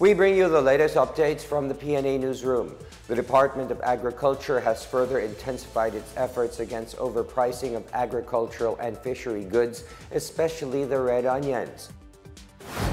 We bring you the latest updates from the PNA Newsroom. The Department of Agriculture has further intensified its efforts against overpricing of agricultural and fishery goods, especially the red onions.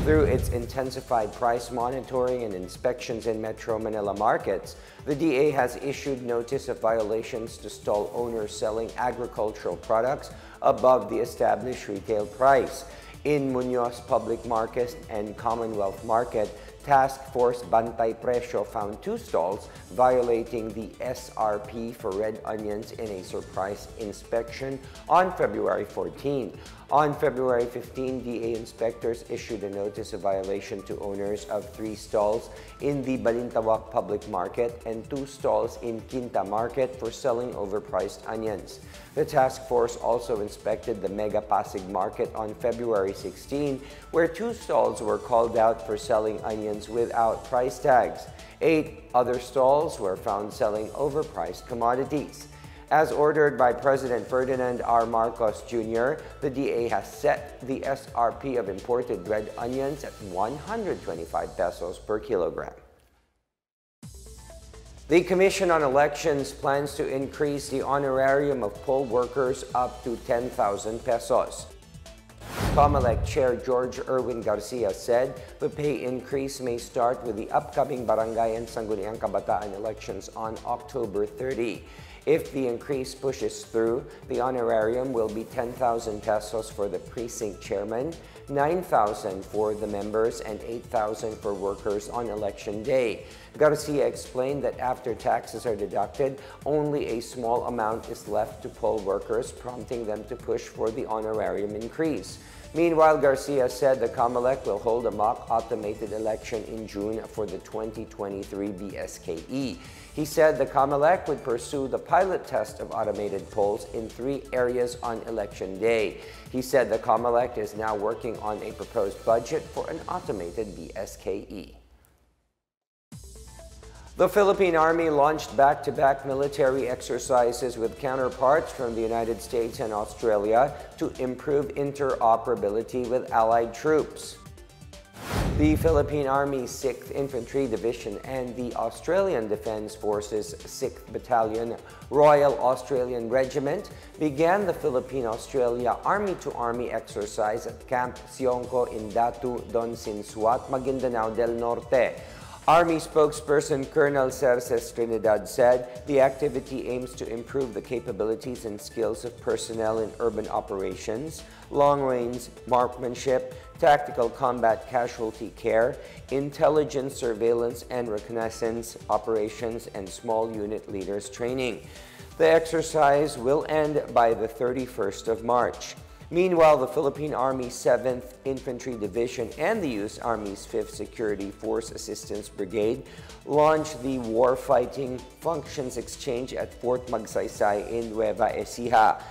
Through its intensified price monitoring and inspections in Metro Manila markets, the DA has issued notice of violations to stall owners selling agricultural products above the established retail price. In Munoz Public Market and Commonwealth Market, Task Force Bantay Presyo found two stalls violating the SRP for red onions in a surprise inspection on February 14. On February 15, DA inspectors issued a notice of violation to owners of three stalls in the Balintawak Public Market and two stalls in Quinta Market for selling overpriced onions. The task force also inspected the Mega Pasig Market on February 16, where two stalls were called out for selling onions without price tags. Eight other stalls were found selling overpriced commodities. As ordered by President Ferdinand R. Marcos Jr., the DA has set the SRP of imported red onions at 125 pesos per kilogram. The Commission on Elections plans to increase the honorarium of poll workers up to 10,000 pesos. COMELEC Chair George Erwin Garcia said the pay increase may start with the upcoming Barangay and Sangguniang Kabataan elections on October 30. If the increase pushes through, the honorarium will be 10,000 pesos for the precinct chairman, 9,000 for the members, and 8,000 for workers on election day. Garcia explained that after taxes are deducted, only a small amount is left to poll workers, prompting them to push for the honorarium increase. Meanwhile, Garcia said the COMELEC will hold a mock automated election in June for the 2023 BSKE. He said the COMELEC would pursue the pilot test of automated polls in three areas on election day. He said the COMELEC is now working on a proposed budget for an automated BSKE. The Philippine Army launched back-to-back -back military exercises with counterparts from the United States and Australia to improve interoperability with allied troops. The Philippine Army 6th Infantry Division and the Australian Defence Forces 6th Battalion Royal Australian Regiment began the Philippine-Australia Army-to-Army exercise at Camp Sionco in Datu Odin Sinsuat, Maguindanao del Norte Army spokesperson Colonel Xerxes Trinidad said the activity aims to improve the capabilities and skills of personnel in urban operations, long-range marksmanship, tactical combat casualty care, intelligence surveillance and reconnaissance operations, and small unit leaders training. The exercise will end by the 31st of March. Meanwhile, the Philippine Army 7th Infantry Division and the U.S. Army's 5th Security Force Assistance Brigade launched the Warfighting Functions Exchange at Fort Magsaysay in Nueva Ecija.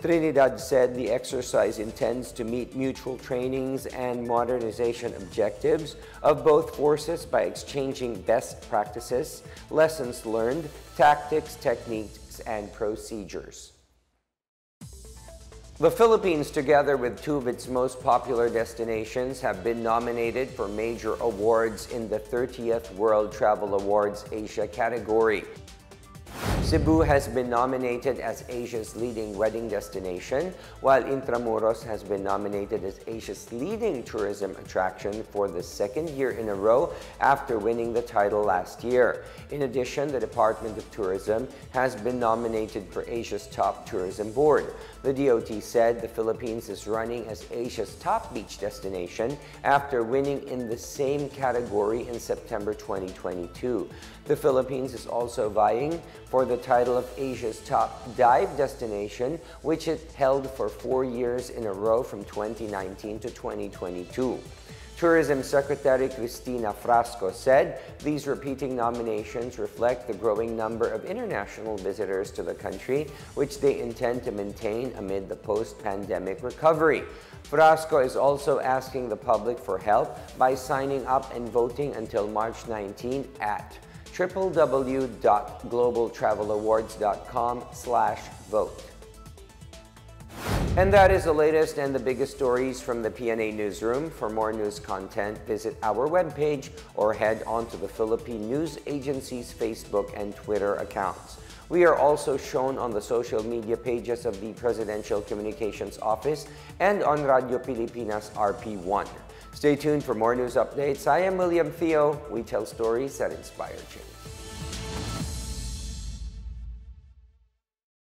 Trinidad said the exercise intends to meet mutual trainings and modernization objectives of both forces by exchanging best practices, lessons learned, tactics, techniques, and procedures. The Philippines, together with two of its most popular destinations, have been nominated for major awards in the 30th World Travel Awards Asia category. Cebu has been nominated as Asia's leading wedding destination, while Intramuros has been nominated as Asia's leading tourism attraction for the second year in a row after winning the title last year. In addition, the Department of Tourism has been nominated for Asia's top tourism board. The DOT said the Philippines is running as Asia's top beach destination after winning in the same category in September 2022. The Philippines is also vying for the title of Asia's top dive destination, which it held for four years in a row from 2019 to 2022. Tourism Secretary Christina Frasco said these repeating nominations reflect the growing number of international visitors to the country, which they intend to maintain amid the post-pandemic recovery. Frasco is also asking the public for help by signing up and voting until March 19 at www.globaltravelawards.com slash vote. And that is the latest and the biggest stories from the PNA Newsroom. For more news content, visit our webpage or head on to the Philippine News Agency's Facebook and Twitter accounts. We are also shown on the social media pages of the Presidential Communications Office and on Radio Pilipinas RP1. Stay tuned for more news updates. I am William Theo. We tell stories that inspire change.